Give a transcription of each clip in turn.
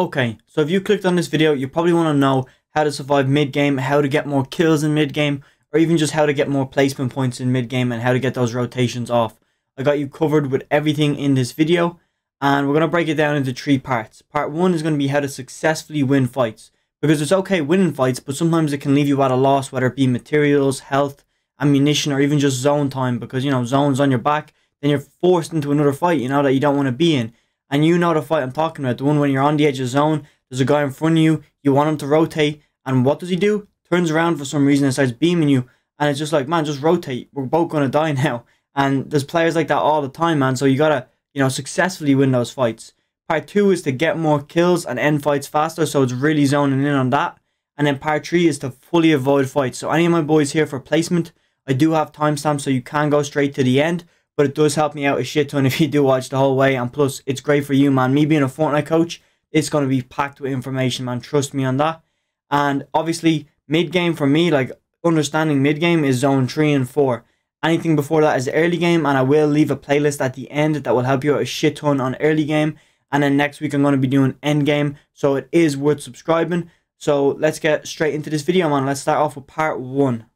Okay, so if you clicked on this video, you probably want to know how to survive mid-game, how to get more kills in mid-game, or even just how to get more placement points in mid-game and how to get those rotations off. I got you covered with everything in this video, and we're going to break it down into three parts. Part one is going to be how to successfully win fights, because it's okay winning fights, but sometimes it can leave you at a loss, whether it be materials, health, ammunition, or even just zone time, because, you know, zone's on your back, then you're forced into another fight, you know, that you don't want to be in and you know the fight I'm talking about, the one when you're on the edge of the zone, there's a guy in front of you, you want him to rotate, and what does he do? Turns around for some reason and starts beaming you, and it's just like, man, just rotate. We're both gonna die now. And there's players like that all the time, man. So you gotta, you know, successfully win those fights. Part two is to get more kills and end fights faster, so it's really zoning in on that. And then part three is to fully avoid fights. So any of my boys here for placement, I do have timestamps so you can go straight to the end but it does help me out a shit ton if you do watch the whole way. And plus, it's great for you, man. Me being a Fortnite coach, it's going to be packed with information, man. Trust me on that. And obviously, mid game for me, like understanding mid game is zone three and four. Anything before that is early game, and I will leave a playlist at the end that will help you out a shit ton on early game. And then next week, I'm going to be doing end game, so it is worth subscribing. So let's get straight into this video, man. Let's start off with part one.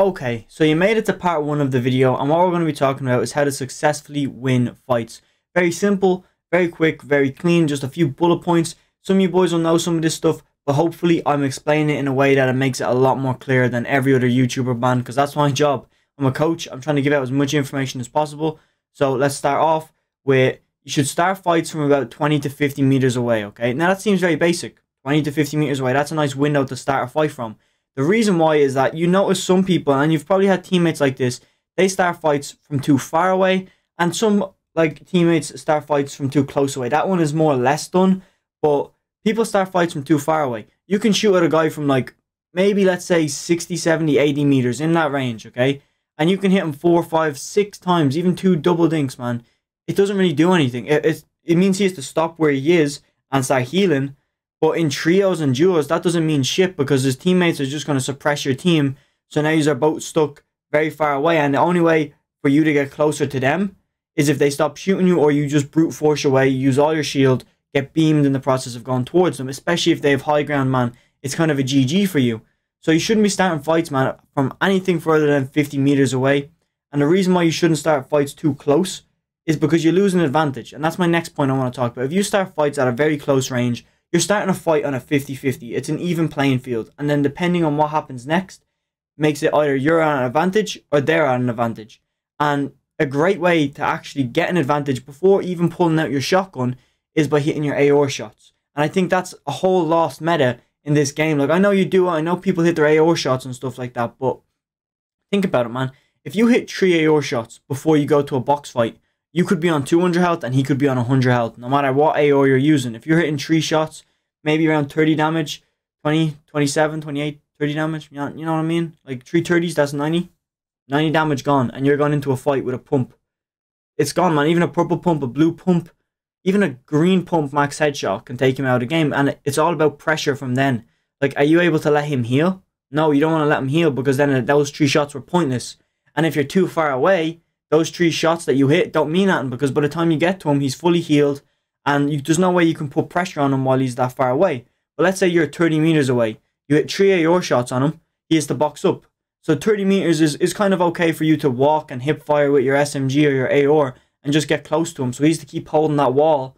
Okay, so you made it to part one of the video, and what we're going to be talking about is how to successfully win fights. Very simple, very quick, very clean, just a few bullet points. Some of you boys will know some of this stuff, but hopefully I'm explaining it in a way that it makes it a lot more clear than every other YouTuber man, because that's my job. I'm a coach, I'm trying to give out as much information as possible. So let's start off with, you should start fights from about 20 to 50 meters away, okay? Now that seems very basic, 20 to 50 meters away, that's a nice window to start a fight from. The reason why is that you notice some people, and you've probably had teammates like this, they start fights from too far away, and some like teammates start fights from too close away. That one is more or less done, but people start fights from too far away. You can shoot at a guy from like maybe let's say 60, 70, 80 meters in that range, okay? And you can hit him four, five, six times, even two double dinks, man. It doesn't really do anything. It, it, it means he has to stop where he is and start healing but in trios and duos, that doesn't mean shit because his teammates are just going to suppress your team. So now you're both stuck very far away. And the only way for you to get closer to them is if they stop shooting you or you just brute force your way, use all your shield, get beamed in the process of going towards them. Especially if they have high ground, man. It's kind of a GG for you. So you shouldn't be starting fights, man, from anything further than 50 meters away. And the reason why you shouldn't start fights too close is because you lose an advantage. And that's my next point I want to talk about. If you start fights at a very close range, you're starting a fight on a 50-50. It's an even playing field. And then depending on what happens next, makes it either you're on an advantage or they're on an advantage. And a great way to actually get an advantage before even pulling out your shotgun is by hitting your AOR shots. And I think that's a whole lost meta in this game. Like I know you do, I know people hit their AOR shots and stuff like that, but think about it, man. If you hit three AOR shots before you go to a box fight, you could be on 200 health and he could be on 100 health, no matter what AO you're using. If you're hitting three shots, maybe around 30 damage, 20, 27, 28, 30 damage, you know, you know what I mean? Like 330s, that's 90. 90 damage gone, and you're going into a fight with a pump. It's gone, man. Even a purple pump, a blue pump, even a green pump max headshot can take him out of the game. And it's all about pressure from then. Like, are you able to let him heal? No, you don't want to let him heal because then those three shots were pointless. And if you're too far away, those three shots that you hit don't mean anything because by the time you get to him, he's fully healed and you, there's no way you can put pressure on him while he's that far away. But let's say you're 30 meters away, you hit three AOR shots on him, he has to box up. So 30 meters is, is kind of okay for you to walk and hip fire with your SMG or your AOR and just get close to him. So he has to keep holding that wall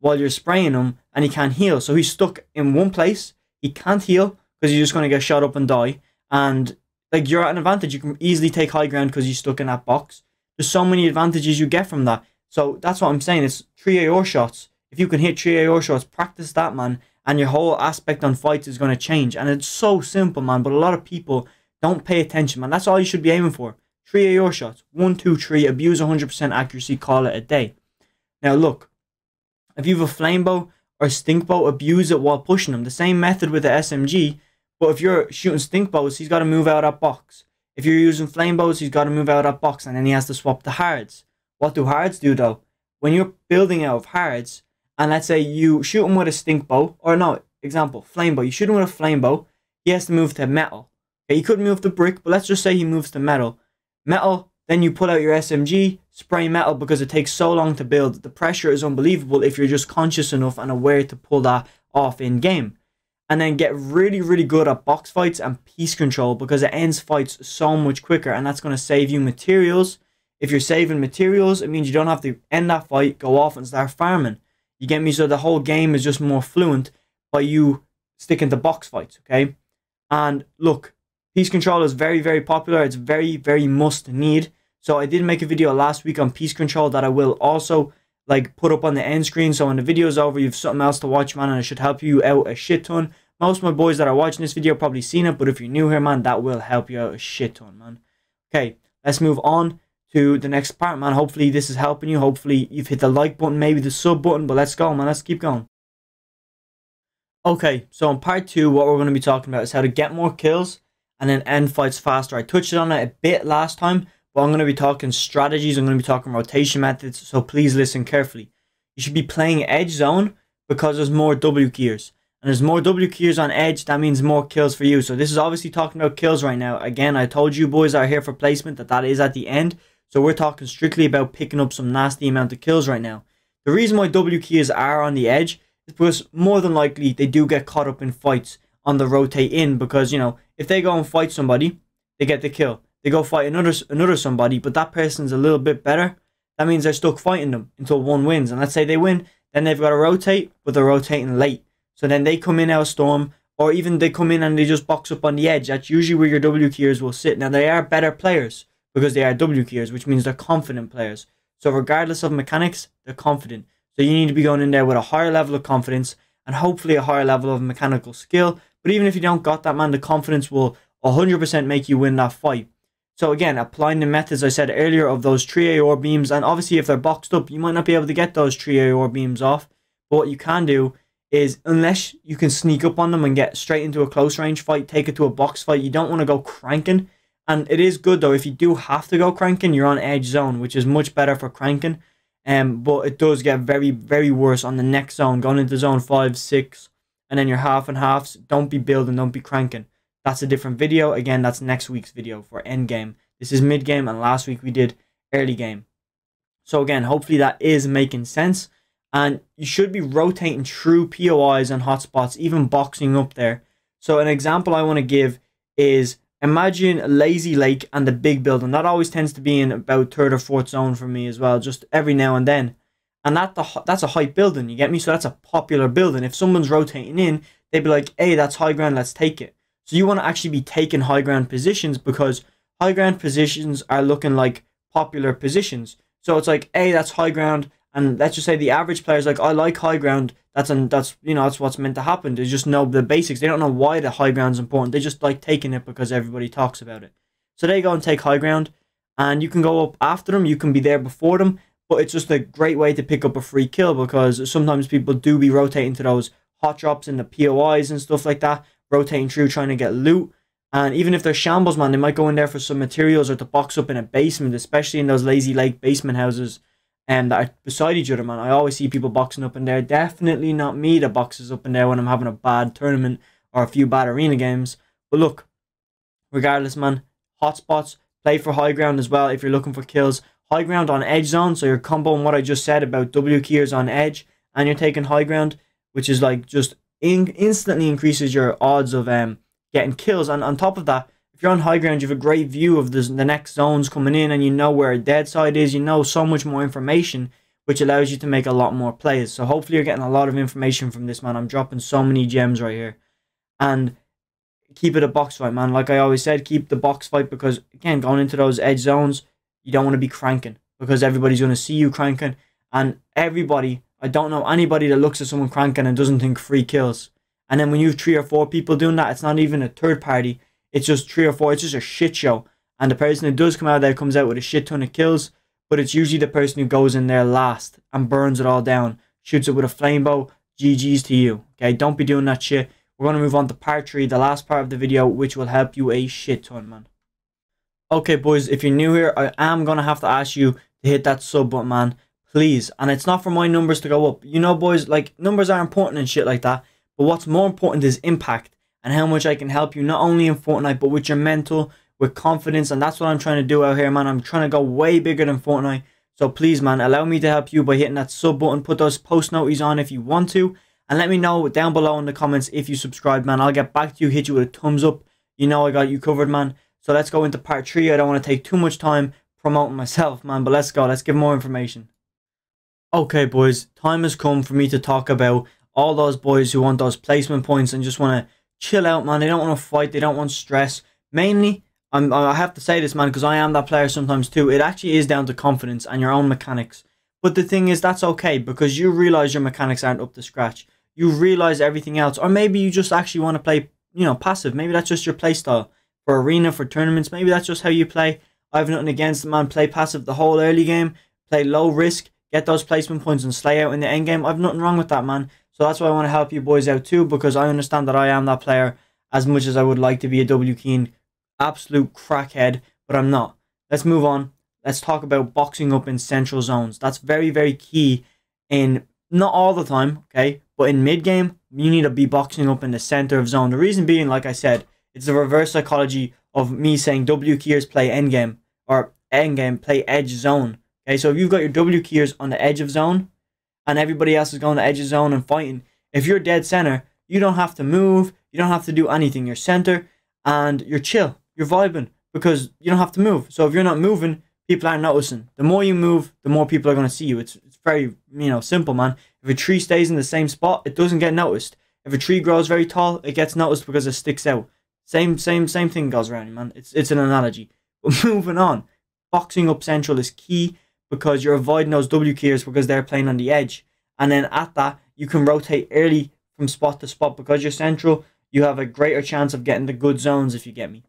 while you're spraying him and he can't heal. So he's stuck in one place. He can't heal because he's just going to get shot up and die. And like you're at an advantage. You can easily take high ground because he's stuck in that box. There's so many advantages you get from that. So that's what I'm saying. It's three AOR shots. If you can hit three AOR shots, practice that, man, and your whole aspect on fights is going to change. And it's so simple, man. But a lot of people don't pay attention, man. That's all you should be aiming for. Three AOR shots. One, two, three. Abuse 100% accuracy. Call it a day. Now, look. If you have a flame bow or stink bow, abuse it while pushing them. The same method with the SMG. But if you're shooting stink bows, he's got to move out of that box. If you're using flame bows, he's got to move out of that box and then he has to swap the hards. What do hards do though? When you're building out of hards, and let's say you shoot him with a stink bow, or no, example, flame bow, you shoot him with a flame bow, he has to move to metal. Okay, he could move to brick, but let's just say he moves to metal. Metal then you pull out your SMG, spray metal because it takes so long to build. The pressure is unbelievable if you're just conscious enough and aware to pull that off in game. And then get really, really good at box fights and piece control because it ends fights so much quicker and that's going to save you materials. If you're saving materials, it means you don't have to end that fight, go off and start farming. You get me? So the whole game is just more fluent by you sticking to box fights, okay? And look, piece control is very, very popular. It's very, very must need. So I did make a video last week on piece control that I will also like put up on the end screen. So when the video is over, you have something else to watch, man, and it should help you out a shit ton. Most of my boys that are watching this video probably seen it, but if you're new here, man, that will help you out a shit ton, man. Okay, let's move on to the next part, man. Hopefully this is helping you. Hopefully you've hit the like button, maybe the sub button, but let's go, man. Let's keep going. Okay, so in part two, what we're going to be talking about is how to get more kills and then end fights faster. I touched on it a bit last time, but I'm going to be talking strategies. I'm going to be talking rotation methods, so please listen carefully. You should be playing edge zone because there's more W keys. And there's more W keys on edge, that means more kills for you. So this is obviously talking about kills right now. Again, I told you boys are here for placement that that is at the end. So we're talking strictly about picking up some nasty amount of kills right now. The reason why W keys are on the edge is because more than likely they do get caught up in fights on the rotate in because, you know, if they go and fight somebody, they get the kill. They go fight another another somebody, but that person's a little bit better. That means they're stuck fighting them until one wins. And let's say they win, then they've got to rotate, but they're rotating late. So then they come in out storm, or even they come in and they just box up on the edge. That's usually where your W keyers will sit. Now they are better players because they are W keyers, which means they're confident players. So regardless of mechanics, they're confident. So you need to be going in there with a higher level of confidence and hopefully a higher level of mechanical skill. But even if you don't got that, man, the confidence will 100% make you win that fight. So again, applying the methods I said earlier of those 3 AOR beams, and obviously if they're boxed up, you might not be able to get those 3 AOR beams off. But what you can do is, unless you can sneak up on them and get straight into a close range fight, take it to a box fight, you don't want to go cranking. And it is good though, if you do have to go cranking, you're on edge zone, which is much better for cranking. Um, but it does get very, very worse on the next zone, going into zone 5, 6, and then your half and halves. Don't be building, don't be cranking. That's a different video. Again, that's next week's video for end game. This is mid game, and last week we did early game. So again, hopefully that is making sense. And you should be rotating through POIs and hotspots, even boxing up there. So an example I want to give is imagine Lazy Lake and the big building. That always tends to be in about third or fourth zone for me as well, just every now and then. And that the that's a high building, you get me? So that's a popular building. If someone's rotating in, they'd be like, hey, that's high ground, let's take it. So you want to actually be taking high ground positions because high ground positions are looking like popular positions. So it's like, hey, that's high ground. And let's just say the average player is like, I like high ground. That's and that's you know that's what's meant to happen. They just know the basics. They don't know why the high ground's important. They just like taking it because everybody talks about it. So they go and take high ground, and you can go up after them. You can be there before them, but it's just a great way to pick up a free kill because sometimes people do be rotating to those hot drops and the POIs and stuff like that rotating through trying to get loot. And even if they're shambles, man, they might go in there for some materials or to box up in a basement, especially in those lazy lake basement houses um, that are beside each other, man. I always see people boxing up in there. Definitely not me that boxes up in there when I'm having a bad tournament or a few bad arena games. But look, regardless, man, hotspots, play for high ground as well if you're looking for kills. High ground on edge zone, so you're comboing what I just said about W keys on edge, and you're taking high ground, which is like just in- instantly increases your odds of um getting kills. And on top of that, if you're on high ground, you have a great view of the, the next zones coming in, and you know where a dead side is. You know so much more information, which allows you to make a lot more plays. So hopefully you're getting a lot of information from this man. I'm dropping so many gems right here, and keep it a box fight, man. Like I always said, keep the box fight because again, going into those edge zones, you don't want to be cranking because everybody's going to see you cranking, and everybody I don't know anybody that looks at someone cranking and doesn't think free kills. And then when you have three or four people doing that, it's not even a third party. It's just three or four. It's just a shit show. And the person who does come out there comes out with a shit ton of kills. But it's usually the person who goes in there last and burns it all down. Shoots it with a flame bow. GG's to you. Okay, don't be doing that shit. We're going to move on to part 3, the last part of the video, which will help you a shit ton, man. Okay, boys, if you're new here, I am going to have to ask you to hit that sub button, man please. And it's not for my numbers to go up. You know, boys, like numbers are important and shit like that. But what's more important is impact and how much I can help you not only in Fortnite but with your mental, with confidence. And that's what I'm trying to do out here, man. I'm trying to go way bigger than Fortnite. So please, man, allow me to help you by hitting that sub button. Put those post noties on if you want to. And let me know down below in the comments if you subscribe, man. I'll get back to you, hit you with a thumbs up. You know I got you covered, man. So let's go into part three. I don't want to take too much time promoting myself, man. But let's go. Let's give more information. Okay, boys. Time has come for me to talk about all those boys who want those placement points and just want to chill out, man. They don't want to fight. They don't want stress. Mainly, I'm, I have to say this, man, because I am that player sometimes too. It actually is down to confidence and your own mechanics. But the thing is, that's okay because you realize your mechanics aren't up to scratch. You realize everything else. Or maybe you just actually want to play, you know, passive. Maybe that's just your play style. For arena, for tournaments, maybe that's just how you play. I have nothing against it, man. Play passive the whole early game. Play low risk. Get those placement points and slay out in the end game. I've nothing wrong with that, man. So that's why I want to help you boys out too, because I understand that I am that player as much as I would like to be a W Keen absolute crackhead, but I'm not. Let's move on. Let's talk about boxing up in central zones. That's very, very key in not all the time, okay, but in mid game, you need to be boxing up in the center of zone. The reason being, like I said, it's the reverse psychology of me saying W keyers play end game or end game play edge zone. Okay, so if you've got your W keyers on the edge of zone and everybody else is going to edge of zone and fighting, if you're dead center, you don't have to move, you don't have to do anything. You're center and you're chill, you're vibing because you don't have to move. So if you're not moving, people aren't noticing. The more you move, the more people are going to see you. It's, it's very, you know, simple, man. If a tree stays in the same spot, it doesn't get noticed. If a tree grows very tall, it gets noticed because it sticks out. Same, same, same thing goes around, man. It's, it's an analogy. But moving on, boxing up central is key because you're avoiding those W keyers because they're playing on the edge. And then at that, you can rotate early from spot to spot because you're central. You have a greater chance of getting the good zones if you get me.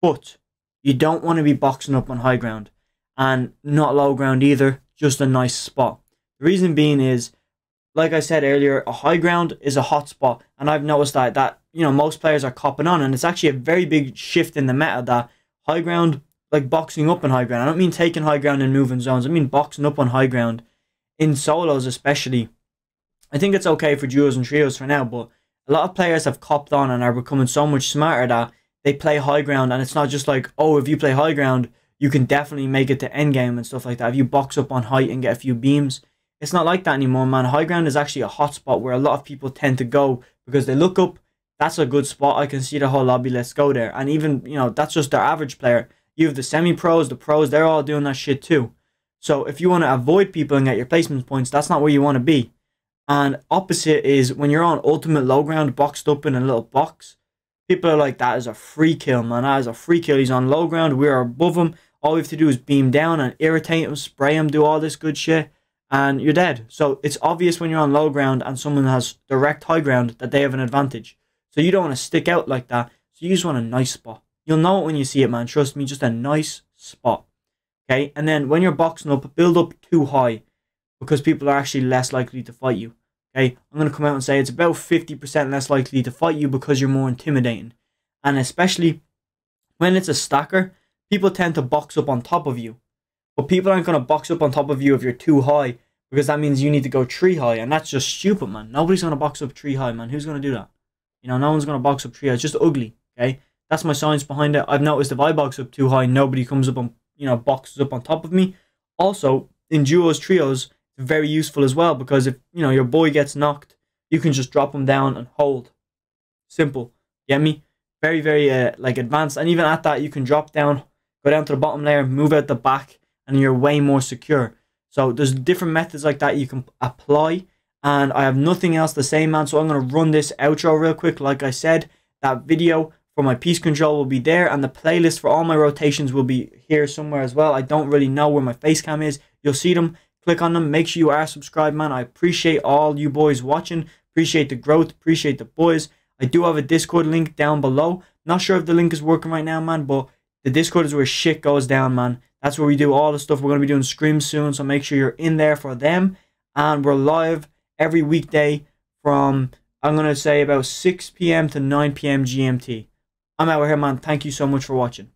But you don't want to be boxing up on high ground and not low ground either, just a nice spot. The reason being is, like I said earlier, a high ground is a hot spot, and I've noticed that that you know most players are copping on, and it's actually a very big shift in the meta that high ground, like boxing up on high ground. I don't mean taking high ground and moving zones. I mean boxing up on high ground, in solos especially. I think it's okay for duos and trios for now, but a lot of players have copped on and are becoming so much smarter that they play high ground, and it's not just like, oh, if you play high ground, you can definitely make it to end game and stuff like that. If you box up on height and get a few beams, it's not like that anymore, man. High ground is actually a hot spot where a lot of people tend to go because they look up. That's a good spot. I can see the whole lobby. Let's go there. And even you know that's just their average player. You have the semi pros, the pros. They're all doing that shit too. So if you want to avoid people and get your placement points, that's not where you want to be. And opposite is when you're on ultimate low ground, boxed up in a little box People are like, that is a free kill, man. That is a free kill. He's on low ground. We are above him. All we have to do is beam down and irritate him, spray him, do all this good shit, and you're dead. So it's obvious when you're on low ground and someone has direct high ground that they have an advantage. So you don't want to stick out like that. So you just want a nice spot. You'll know it when you see it, man. Trust me, just a nice spot. Okay, and then when you're boxing up, build up too high because people are actually less likely to fight you. Okay, I'm going to come out and say it's about 50% less likely to fight you because you're more intimidating. And especially when it's a stacker, people tend to box up on top of you. But people aren't going to box up on top of you if you're too high because that means you need to go tree high. And that's just stupid, man. Nobody's going to box up tree high, man. Who's going to do that? You know, no one's going to box up tree high. It's just ugly, okay? That's my science behind it. I've noticed if I box up too high, nobody comes up on, you know, boxes up on top of me. Also, in duos, trios, it's very useful as well because if you know your boy gets knocked, you can just drop him down and hold. Simple. Get me? Very, very uh, like advanced. And even at that, you can drop down, go down to the bottom layer, move out the back, and you're way more secure. So there's different methods like that you can apply. And I have nothing else to say, man. So I'm going to run this outro real quick. Like I said, that video for my piece control will be there. And the playlist for all my rotations will be here somewhere as well. I don't really know where my face cam is. You'll see them click on them. Make sure you are subscribed, man. I appreciate all you boys watching. Appreciate the growth. Appreciate the boys. I do have a Discord link down below. Not sure if the link is working right now, man, but the Discord is where shit goes down, man. That's where we do all the stuff. We're going to be doing scrims soon, so make sure you're in there for them. And we're live every weekday from, I'm going to say, about 6 p.m. to 9 p.m. GMT. I'm out here, man. Thank you so much for watching.